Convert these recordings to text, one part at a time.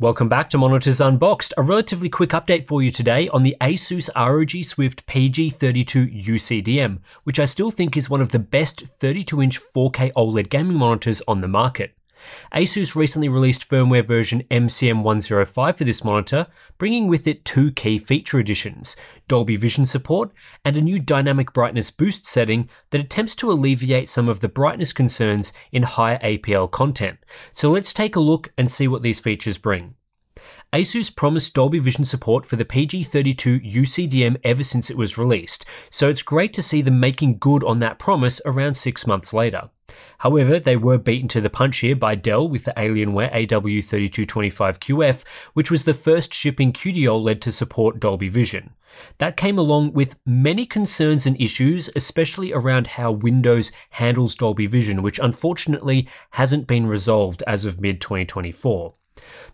Welcome back to Monitors Unboxed, a relatively quick update for you today on the Asus ROG Swift PG32 UCDM, which I still think is one of the best 32-inch 4K OLED gaming monitors on the market. Asus recently released firmware version MCM105 for this monitor, bringing with it two key feature additions, Dolby Vision support and a new dynamic brightness boost setting that attempts to alleviate some of the brightness concerns in higher APL content. So let's take a look and see what these features bring. Asus promised Dolby Vision support for the PG32 UCDM ever since it was released, so it's great to see them making good on that promise around six months later. However, they were beaten to the punch here by Dell with the Alienware AW3225QF, which was the first shipping QD-OLED to support Dolby Vision. That came along with many concerns and issues, especially around how Windows handles Dolby Vision, which unfortunately hasn't been resolved as of mid 2024.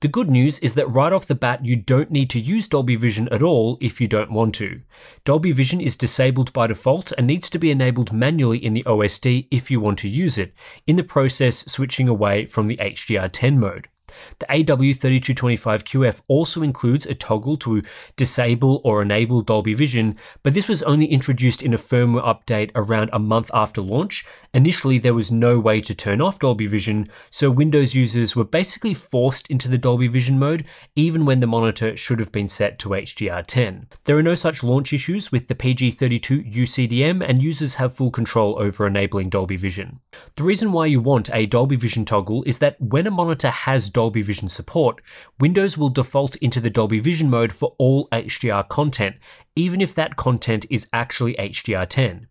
The good news is that right off the bat, you don't need to use Dolby Vision at all if you don't want to. Dolby Vision is disabled by default and needs to be enabled manually in the OSD if you want to use it, in the process switching away from the HDR10 mode. The AW3225QF also includes a toggle to disable or enable Dolby Vision, but this was only introduced in a firmware update around a month after launch. Initially, there was no way to turn off Dolby Vision, so Windows users were basically forced into the Dolby Vision mode, even when the monitor should have been set to HDR10. There are no such launch issues with the PG32 UCDM, and users have full control over enabling Dolby Vision. The reason why you want a Dolby Vision toggle is that when a monitor has Dolby Dolby Vision support, Windows will default into the Dolby Vision mode for all HDR content, even if that content is actually HDR10.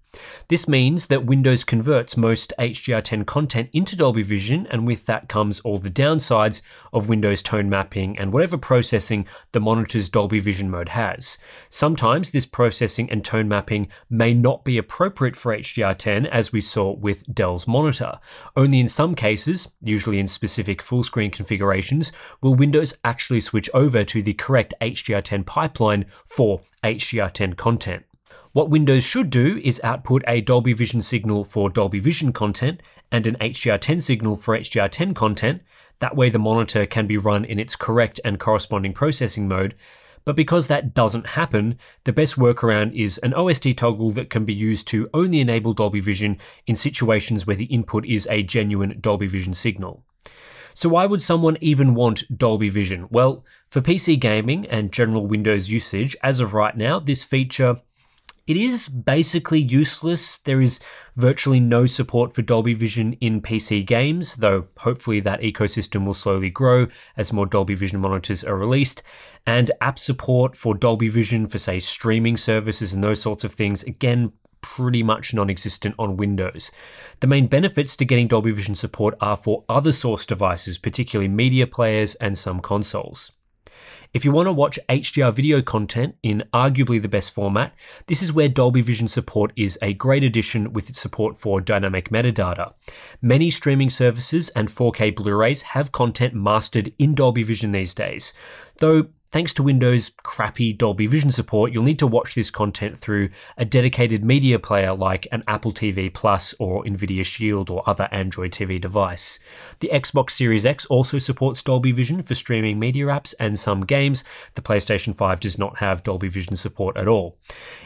This means that Windows converts most HDR10 content into Dolby Vision, and with that comes all the downsides of Windows tone mapping and whatever processing the monitor's Dolby Vision mode has. Sometimes this processing and tone mapping may not be appropriate for HDR10, as we saw with Dell's monitor. Only in some cases, usually in specific full screen configurations, will Windows actually switch over to the correct HDR10 pipeline for HDR10 content. What Windows should do is output a Dolby Vision signal for Dolby Vision content and an HDR10 signal for HDR10 content. That way the monitor can be run in its correct and corresponding processing mode. But because that doesn't happen, the best workaround is an OSD toggle that can be used to only enable Dolby Vision in situations where the input is a genuine Dolby Vision signal. So why would someone even want Dolby Vision? Well, for PC gaming and general Windows usage, as of right now, this feature it is basically useless. There is virtually no support for Dolby Vision in PC games, though hopefully that ecosystem will slowly grow as more Dolby Vision monitors are released. And app support for Dolby Vision for, say, streaming services and those sorts of things, again, pretty much non existent on Windows. The main benefits to getting Dolby Vision support are for other source devices, particularly media players and some consoles. If you want to watch HDR video content in arguably the best format, this is where Dolby Vision support is a great addition with its support for dynamic metadata. Many streaming services and 4K Blu-rays have content mastered in Dolby Vision these days, though Thanks to Windows' crappy Dolby Vision support, you'll need to watch this content through a dedicated media player like an Apple TV Plus or Nvidia Shield or other Android TV device. The Xbox Series X also supports Dolby Vision for streaming media apps and some games. The PlayStation 5 does not have Dolby Vision support at all.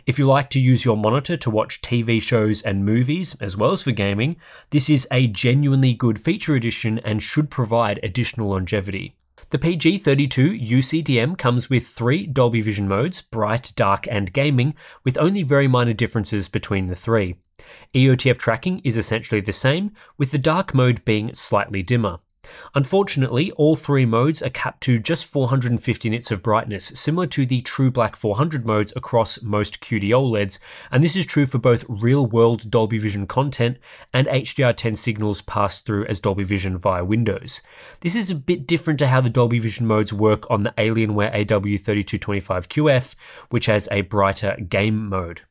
If you like to use your monitor to watch TV shows and movies, as well as for gaming, this is a genuinely good feature addition and should provide additional longevity. The PG32 UCDM comes with three Dolby Vision modes, bright, dark, and gaming, with only very minor differences between the three. EOTF tracking is essentially the same, with the dark mode being slightly dimmer. Unfortunately, all three modes are capped to just 450 nits of brightness, similar to the True Black 400 modes across most QD OLEDs, and this is true for both real-world Dolby Vision content and HDR10 signals passed through as Dolby Vision via Windows. This is a bit different to how the Dolby Vision modes work on the Alienware AW3225QF, which has a brighter game mode.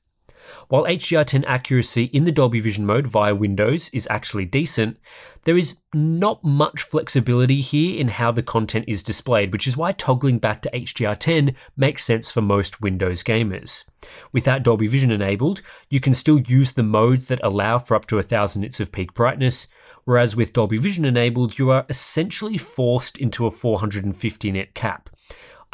While HDR10 accuracy in the Dolby Vision mode via Windows is actually decent, there is not much flexibility here in how the content is displayed, which is why toggling back to HDR10 makes sense for most Windows gamers. Without Dolby Vision enabled, you can still use the modes that allow for up to 1000 nits of peak brightness, whereas with Dolby Vision enabled, you are essentially forced into a 450 nit cap.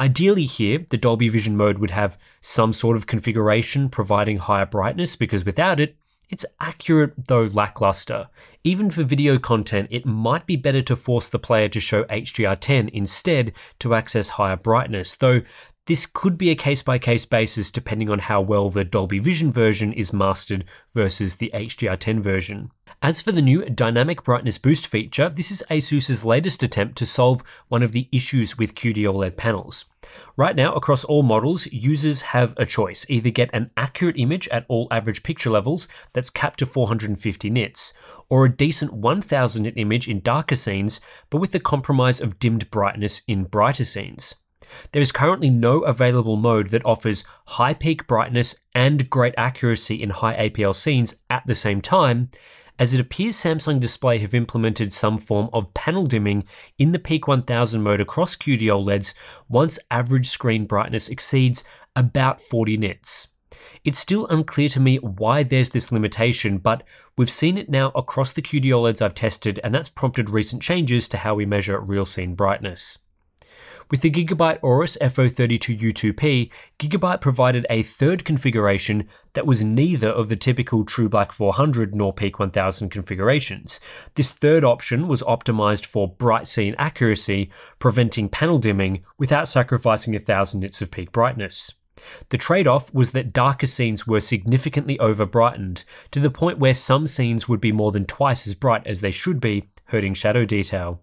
Ideally here, the Dolby Vision mode would have some sort of configuration providing higher brightness because without it, it's accurate though lackluster. Even for video content, it might be better to force the player to show HDR10 instead to access higher brightness, though this could be a case by case basis depending on how well the Dolby Vision version is mastered versus the HDR10 version. As for the new Dynamic Brightness Boost feature, this is ASUS's latest attempt to solve one of the issues with QD-OLED panels. Right now, across all models, users have a choice. Either get an accurate image at all average picture levels that's capped to 450 nits, or a decent 1000 nit image in darker scenes, but with the compromise of dimmed brightness in brighter scenes. There is currently no available mode that offers high peak brightness and great accuracy in high APL scenes at the same time, as it appears Samsung Display have implemented some form of panel dimming in the Peak 1000 mode across QD OLEDs once average screen brightness exceeds about 40 nits. It's still unclear to me why there's this limitation, but we've seen it now across the QD OLEDs I've tested, and that's prompted recent changes to how we measure real scene brightness. With the Gigabyte Aorus FO32U2P, Gigabyte provided a third configuration that was neither of the typical True Black 400 nor Peak 1000 configurations. This third option was optimized for bright scene accuracy, preventing panel dimming without sacrificing a 1000 nits of peak brightness. The trade off was that darker scenes were significantly over brightened, to the point where some scenes would be more than twice as bright as they should be, hurting shadow detail.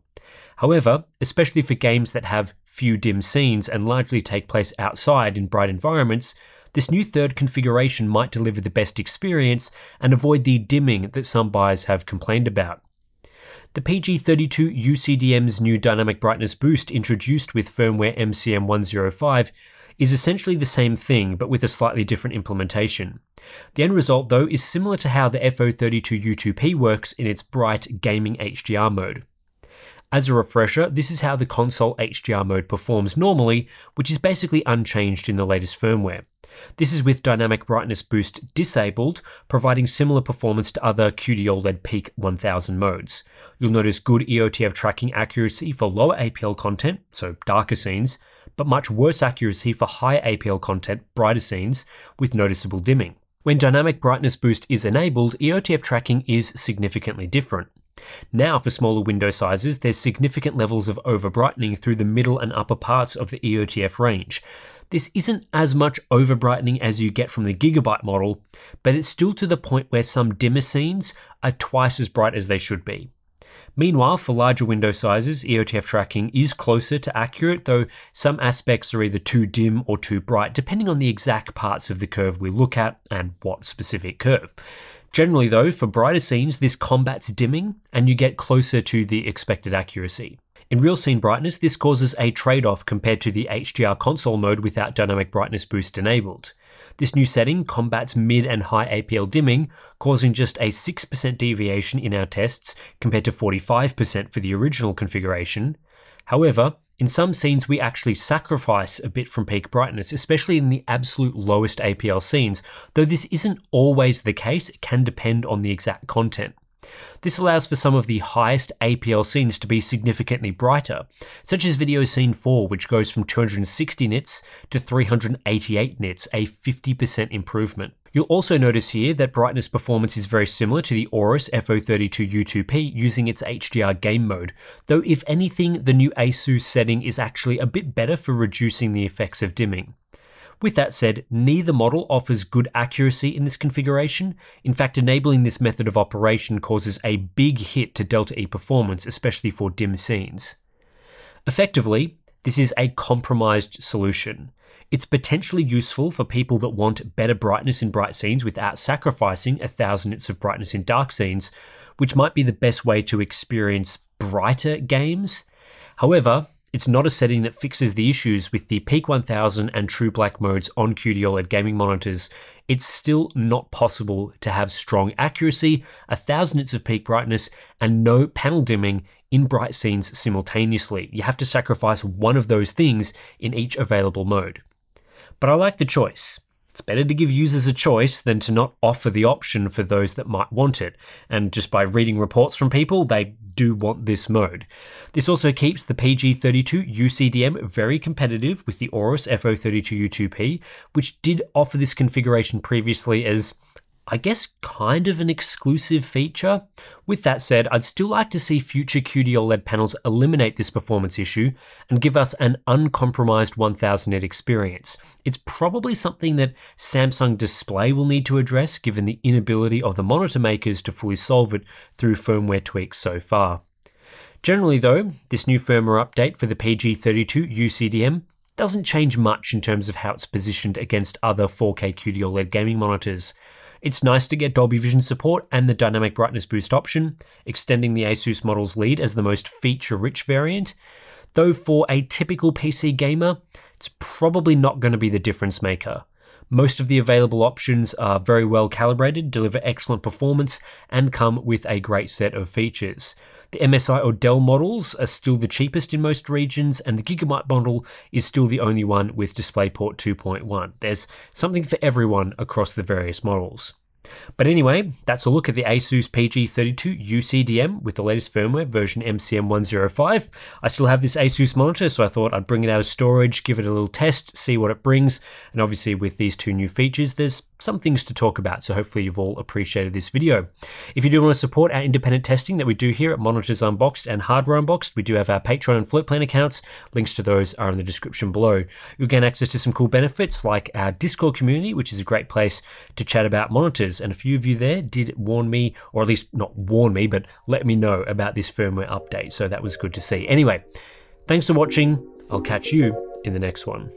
However, especially for games that have few dim scenes and largely take place outside in bright environments, this new third configuration might deliver the best experience and avoid the dimming that some buyers have complained about. The PG32 UCDM's new dynamic brightness boost introduced with firmware MCM 105 is essentially the same thing but with a slightly different implementation. The end result though is similar to how the FO32U2P works in its bright gaming HDR mode. As a refresher, this is how the console HDR mode performs normally, which is basically unchanged in the latest firmware. This is with Dynamic Brightness Boost disabled, providing similar performance to other QD OLED Peak 1000 modes. You'll notice good EOTF tracking accuracy for lower APL content, so darker scenes, but much worse accuracy for higher APL content, brighter scenes, with noticeable dimming. When Dynamic Brightness Boost is enabled, EOTF tracking is significantly different. Now, for smaller window sizes, there's significant levels of overbrightening through the middle and upper parts of the EOTF range. This isn't as much overbrightening as you get from the Gigabyte model, but it's still to the point where some dimmer scenes are twice as bright as they should be. Meanwhile, for larger window sizes, EOTF tracking is closer to accurate, though some aspects are either too dim or too bright, depending on the exact parts of the curve we look at and what specific curve. Generally, though, for brighter scenes, this combats dimming and you get closer to the expected accuracy. In real scene brightness, this causes a trade off compared to the HDR console mode without dynamic brightness boost enabled. This new setting combats mid and high APL dimming, causing just a 6% deviation in our tests compared to 45% for the original configuration. However, in some scenes, we actually sacrifice a bit from peak brightness, especially in the absolute lowest APL scenes, though this isn't always the case, it can depend on the exact content. This allows for some of the highest APL scenes to be significantly brighter, such as video scene 4 which goes from 260 nits to 388 nits, a 50% improvement. You'll also notice here that brightness performance is very similar to the Aorus FO32U2P using its HDR game mode, though if anything, the new ASUS setting is actually a bit better for reducing the effects of dimming. With that said, neither model offers good accuracy in this configuration. In fact, enabling this method of operation causes a big hit to Delta E performance, especially for dim scenes. Effectively, this is a compromised solution. It's potentially useful for people that want better brightness in bright scenes without sacrificing a thousand nits of brightness in dark scenes, which might be the best way to experience brighter games. However, it's not a setting that fixes the issues with the Peak 1000 and True Black modes on QD OLED gaming monitors. It's still not possible to have strong accuracy, a thousand nits of peak brightness, and no panel dimming in bright scenes simultaneously. You have to sacrifice one of those things in each available mode but I like the choice. It's better to give users a choice than to not offer the option for those that might want it. And just by reading reports from people, they do want this mode. This also keeps the PG32 UCDM very competitive with the Aorus FO32U2P, which did offer this configuration previously as I guess, kind of an exclusive feature. With that said, I'd still like to see future QD OLED panels eliminate this performance issue and give us an uncompromised 1000 nit experience. It's probably something that Samsung Display will need to address given the inability of the monitor makers to fully solve it through firmware tweaks so far. Generally though, this new firmware update for the PG32 UCDM doesn't change much in terms of how it's positioned against other 4K QD OLED gaming monitors. It's nice to get Dolby Vision support and the dynamic brightness boost option, extending the Asus model's lead as the most feature-rich variant, though for a typical PC gamer, it's probably not going to be the difference maker. Most of the available options are very well calibrated, deliver excellent performance, and come with a great set of features. The MSI or Dell models are still the cheapest in most regions, and the Gigabyte model is still the only one with DisplayPort 2.1. There's something for everyone across the various models. But anyway, that's a look at the Asus PG32 UCDM with the latest firmware, version MCM105. I still have this Asus monitor, so I thought I'd bring it out of storage, give it a little test, see what it brings, and obviously with these two new features, there's some things to talk about, so hopefully you've all appreciated this video. If you do want to support our independent testing that we do here at Monitors Unboxed and Hardware Unboxed, we do have our Patreon and Floatplane accounts. Links to those are in the description below. You'll gain access to some cool benefits like our Discord community, which is a great place to chat about monitors, and a few of you there did warn me, or at least not warn me, but let me know about this firmware update, so that was good to see. Anyway, thanks for watching. I'll catch you in the next one.